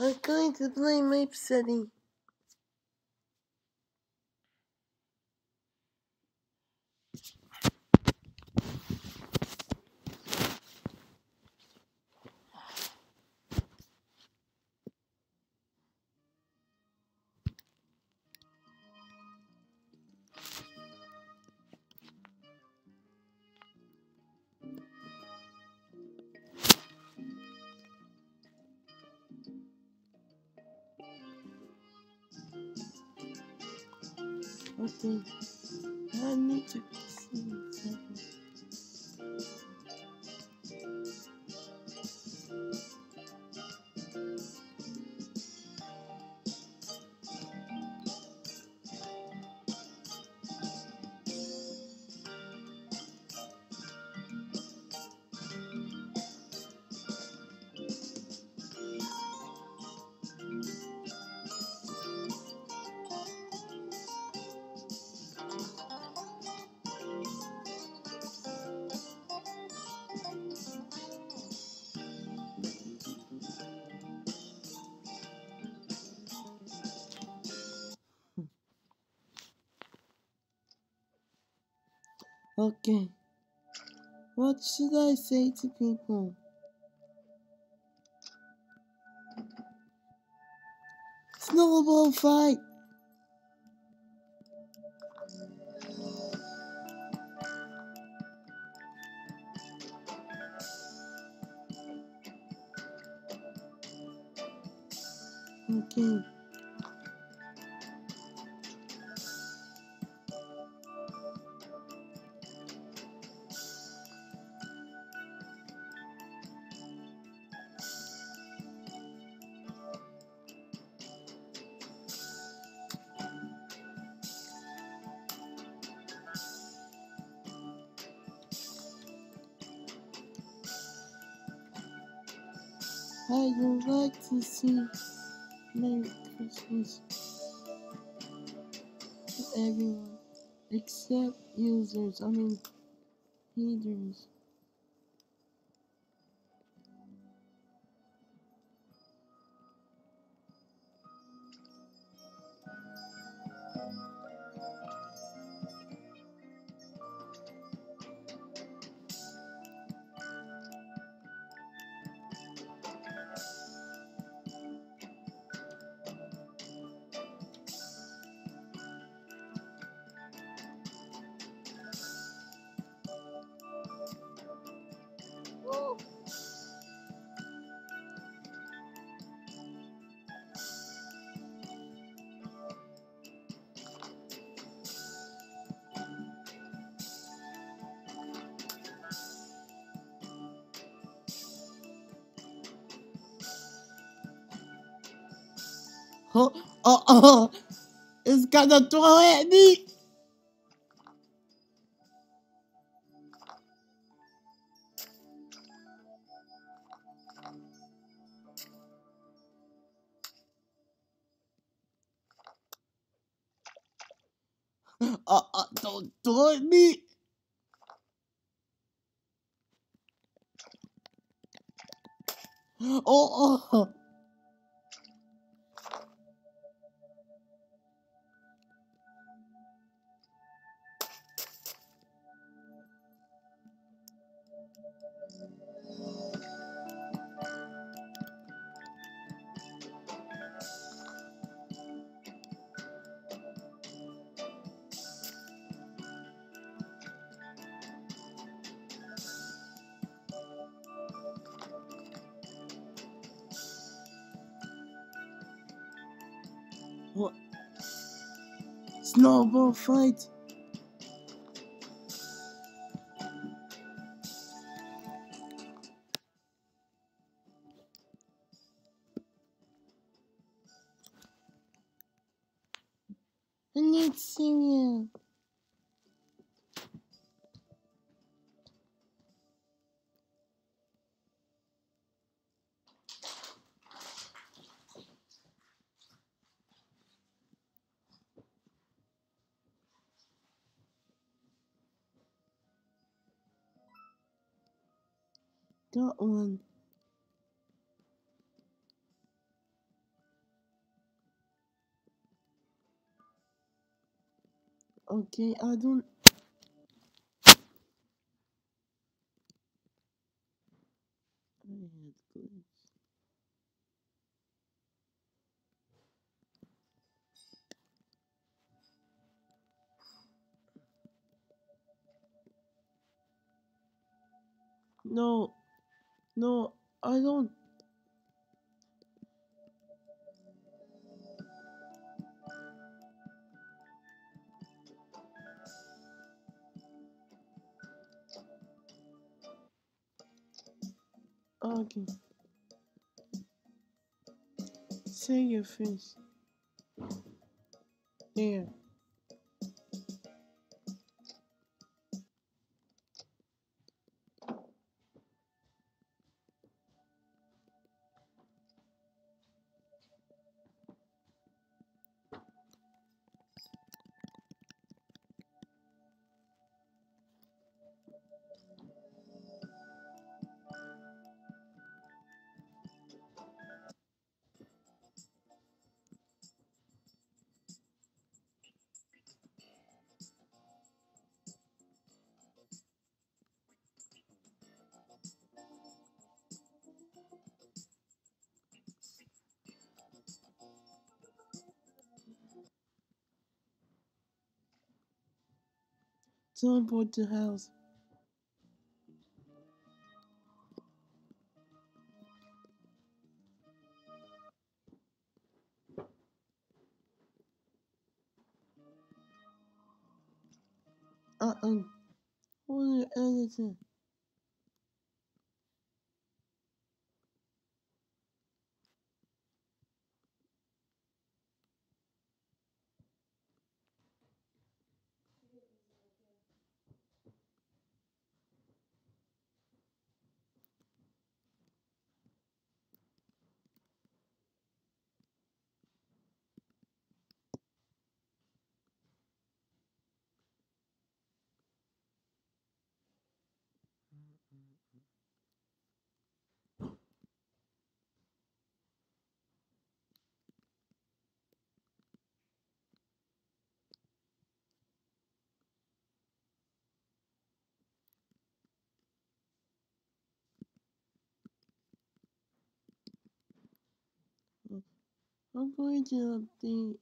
I'm going to play MeepCity. Okay. Okay. What should I say to people? Snowball fight! See Merry Christmas to everyone except users, I mean, readers. Oh, oh, oh, it's gonna throw at me. Uh, uh, don't throw at me. Oh, oh. What? Snowball fight. Not one. Um, okay, I don't... No. No, I don't. Okay. Say your face. Yeah. Don't put the house. I'm going to update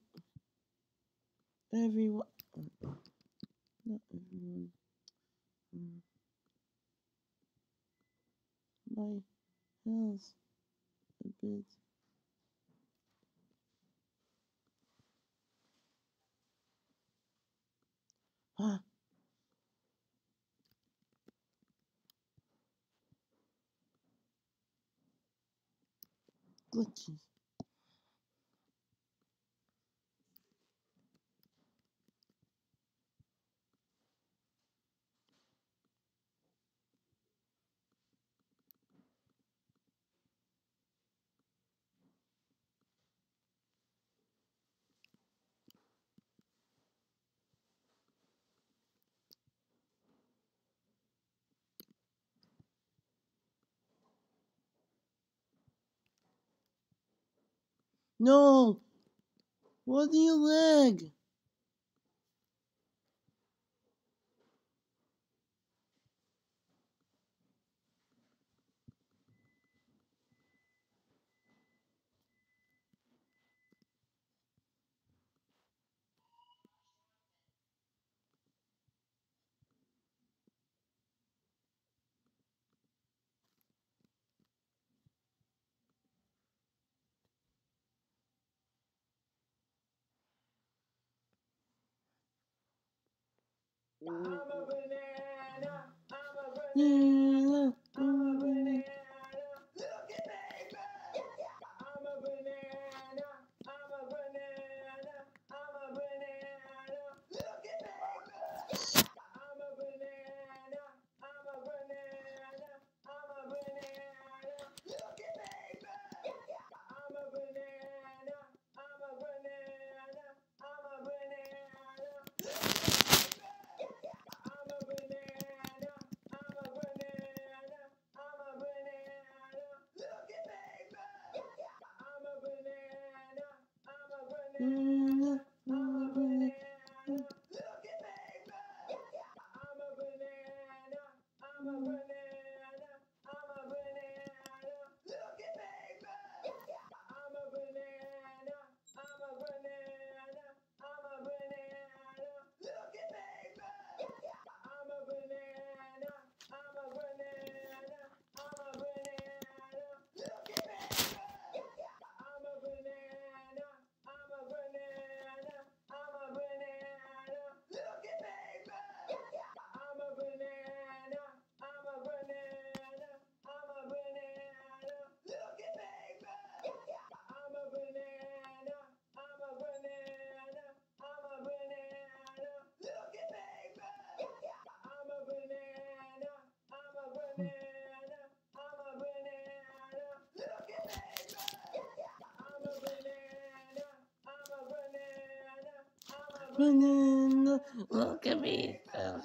everyone. Not everyone. Hmm. My house a bit. Huh. Glitches. No! What do you leg? Mm. Mm. Uh. Look at me. Uh.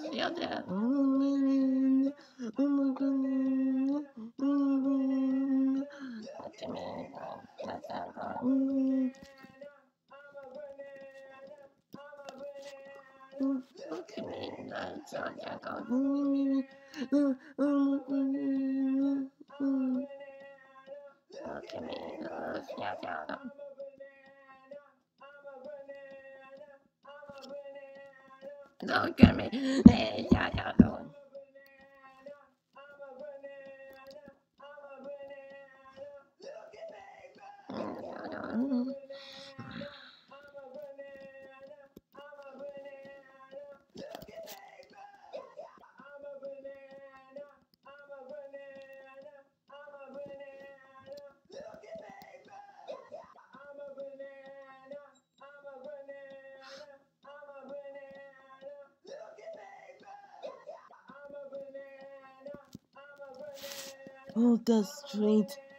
Mm, mm, Look at me. That's how I'm going. mm, mm, I'm a banana. Mm. Look at me. Look at me. Yeah, yeah, yeah. Mm, yeah, yeah. Mm. Oh, that's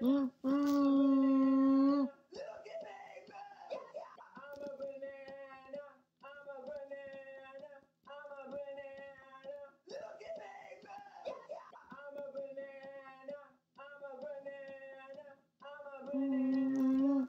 straight. Mm, mm. Mm.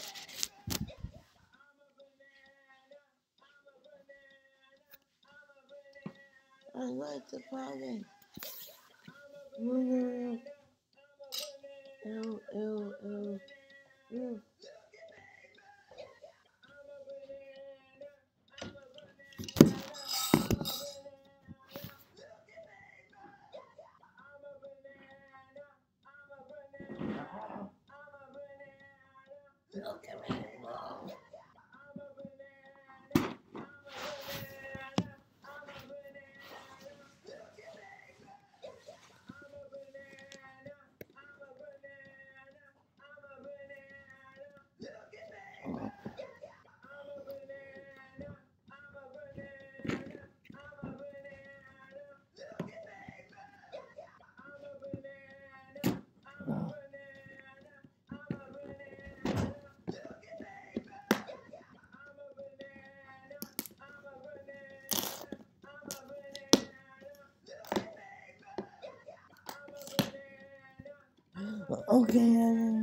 Okay,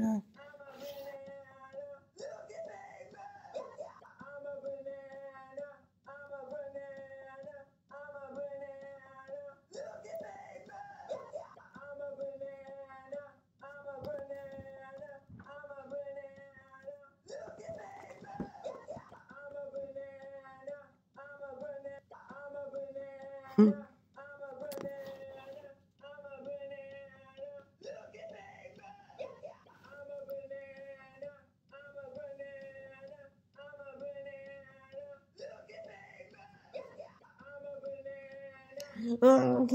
Oh,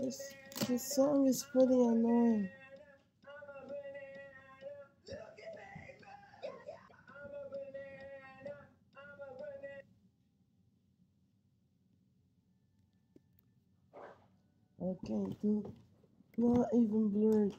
this this song is pretty annoying. Okay, do not even blurred.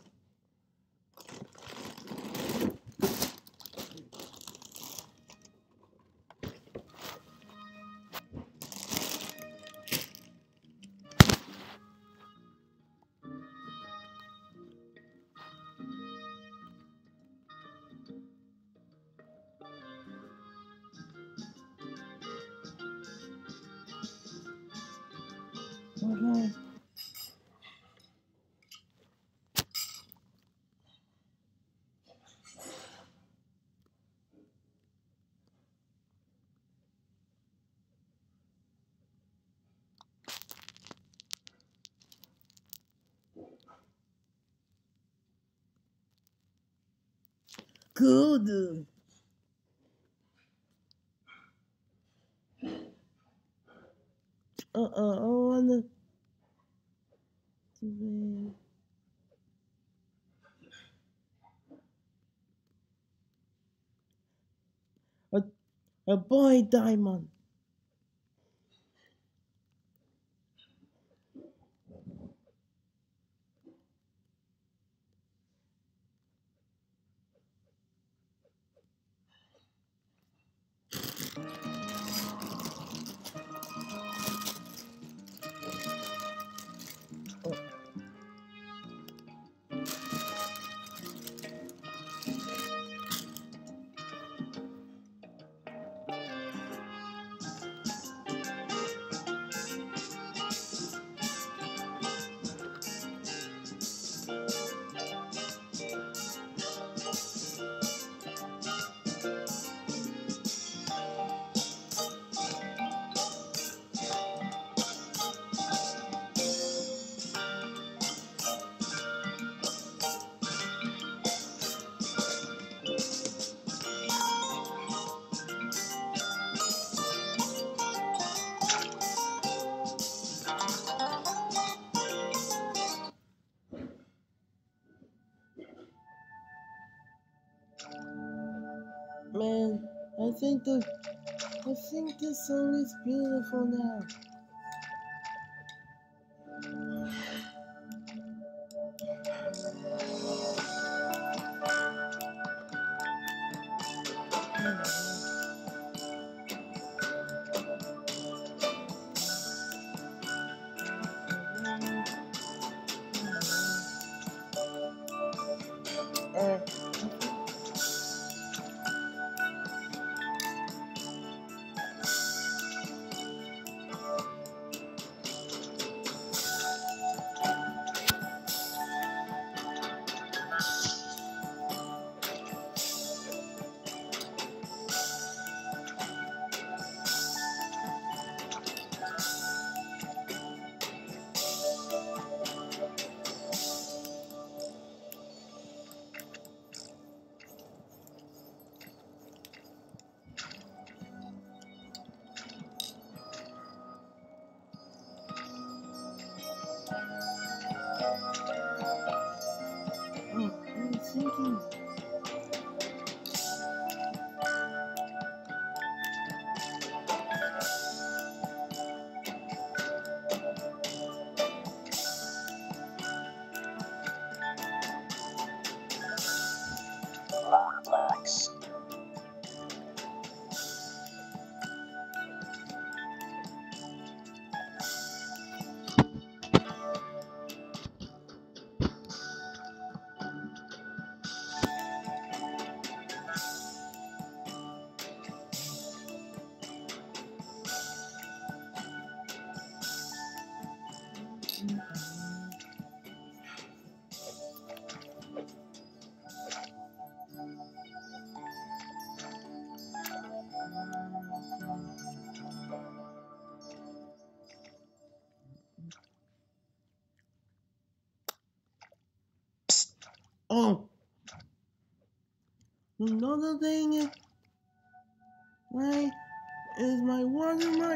Uh uh, I wanna. A, a boy diamond. Man, I think the I think this song is beautiful now. Oh, another thing is, right, is my watermark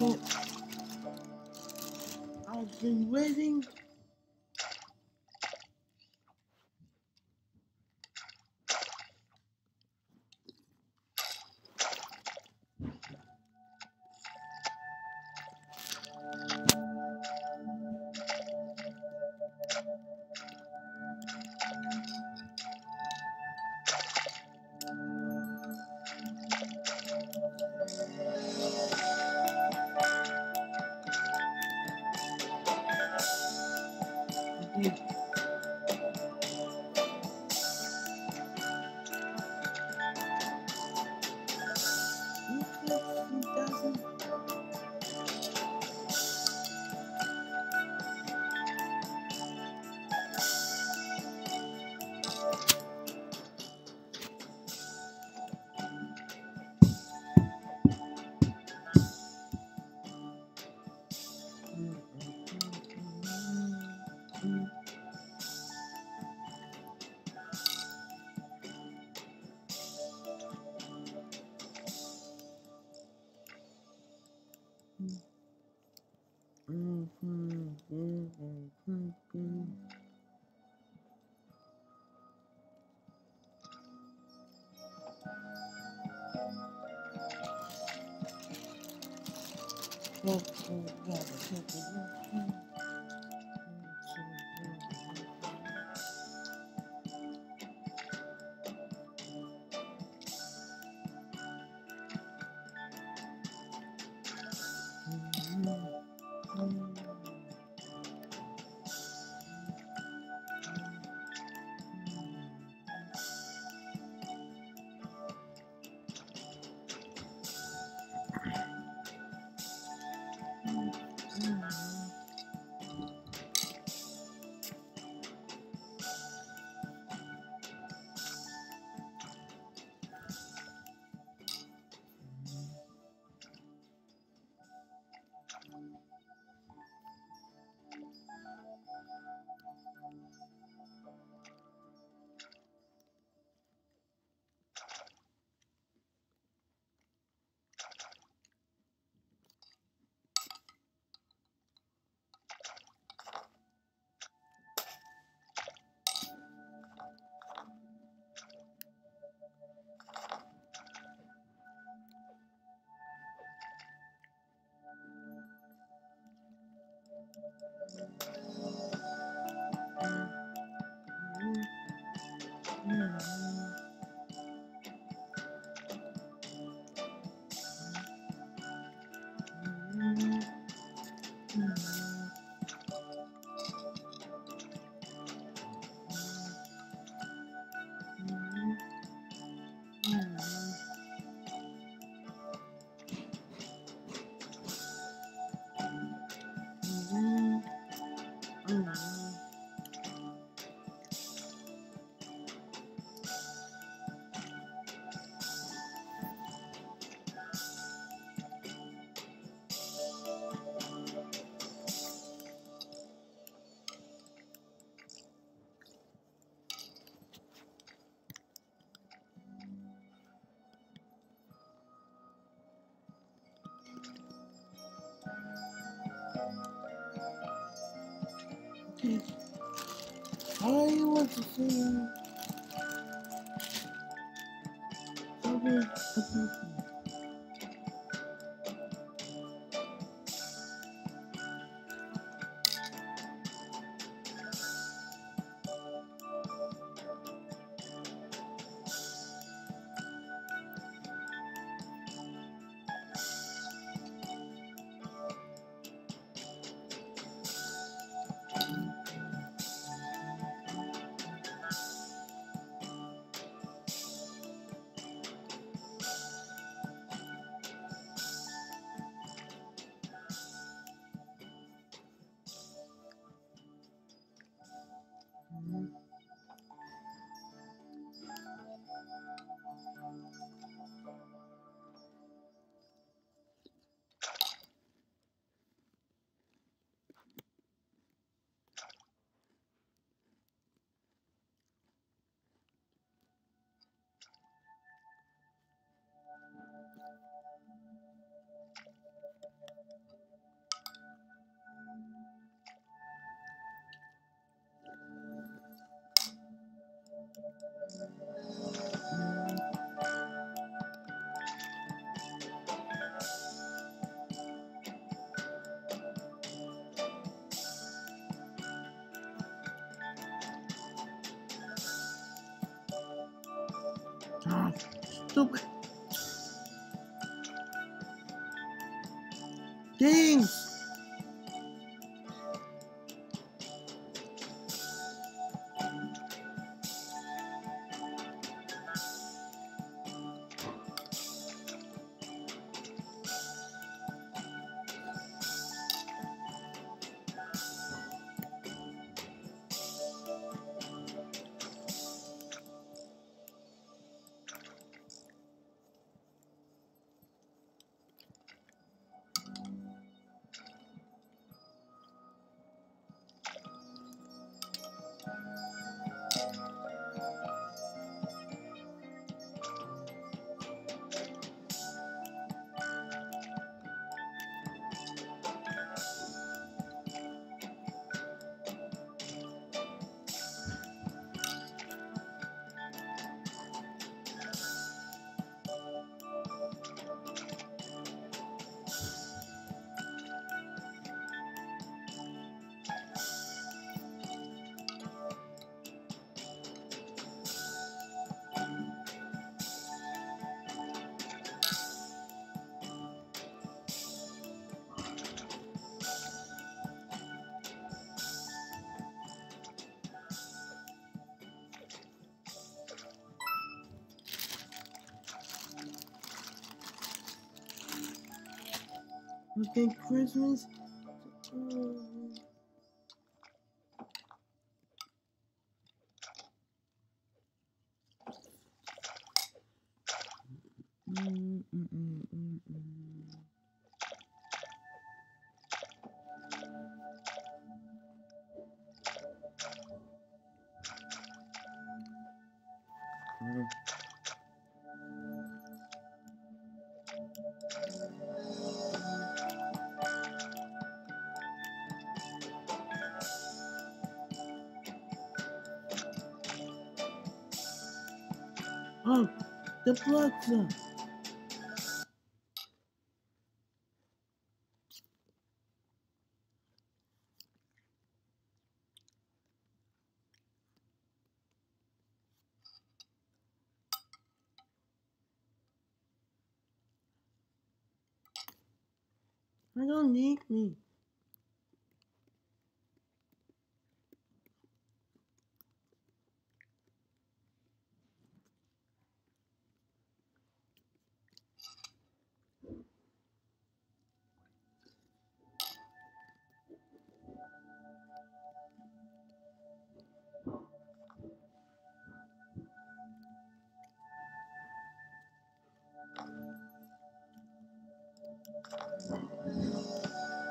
I've been waiting. Okay. A person. Oh, stupid. Dang! Okay, Christmas. Plaza. I Thank you.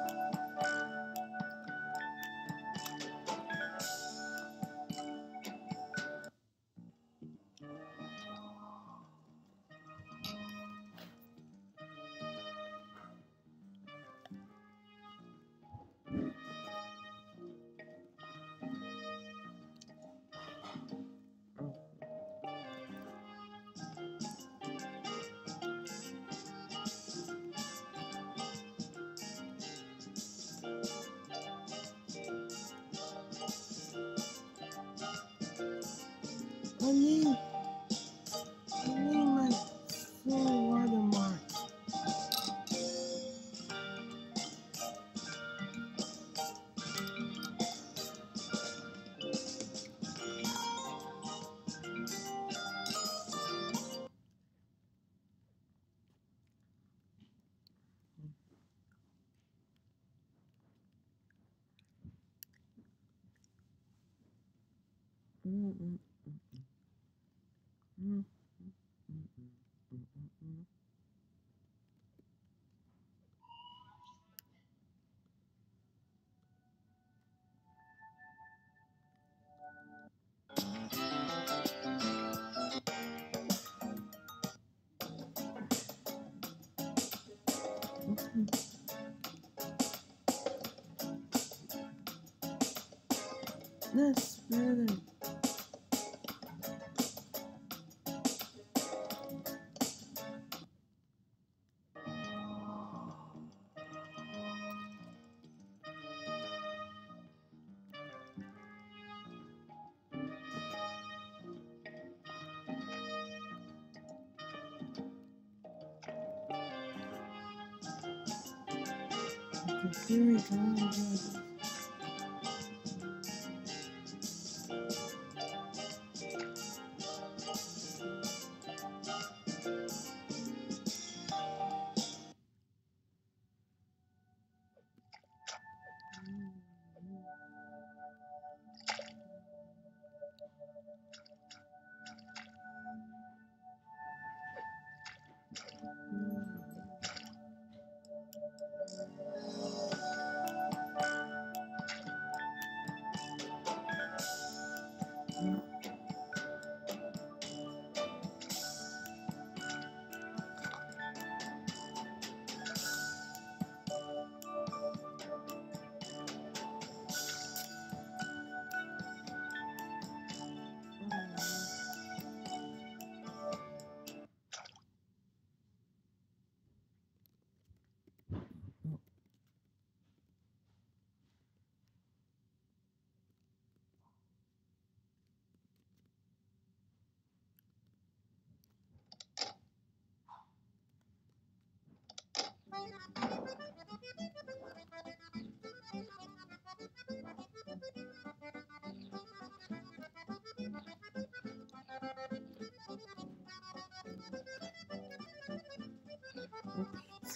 I need, I need my full watermark. Mm, mm, mm, mm. That's better. Here we go.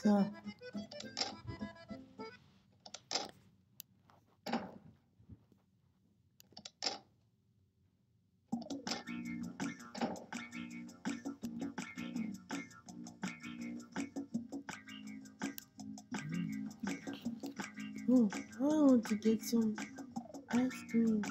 So. Oh, I want to get some ice cream.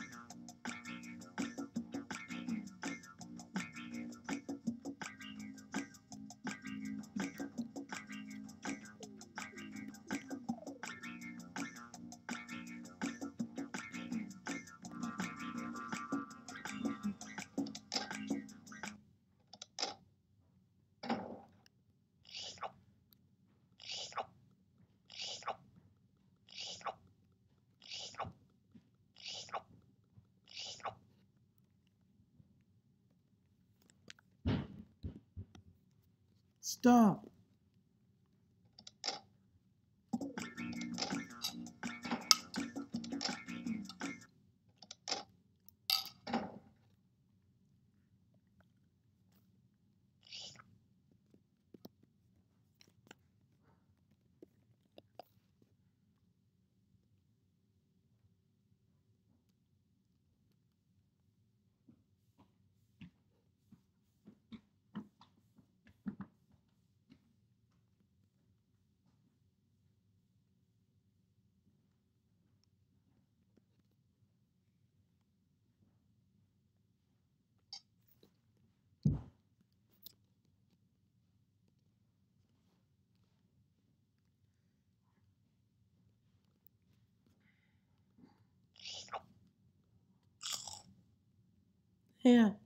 You know,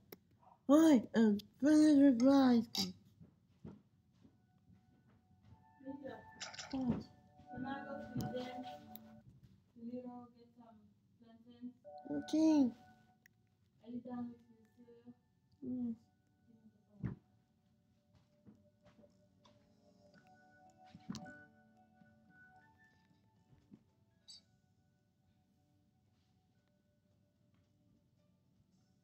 get some plantains? Okay. Are you done with the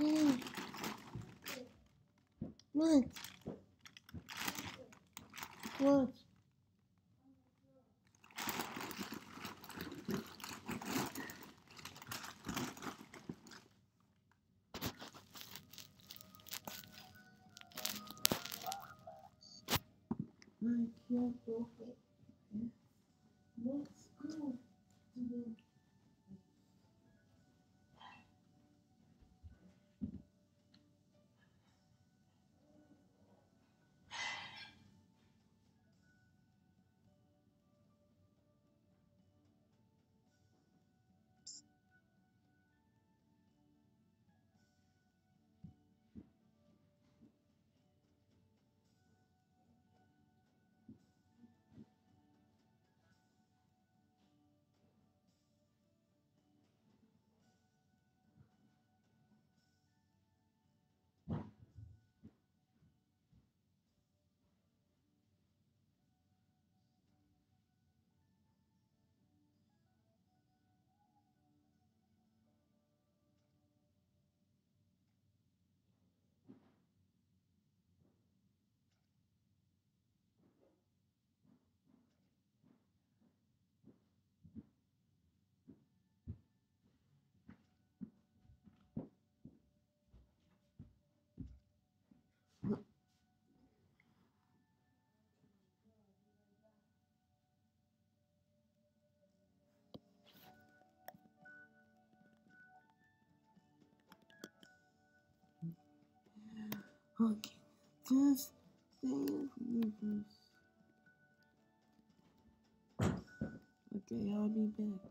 Okay. What? What? Okay, just stay with me first. Okay, I'll be back.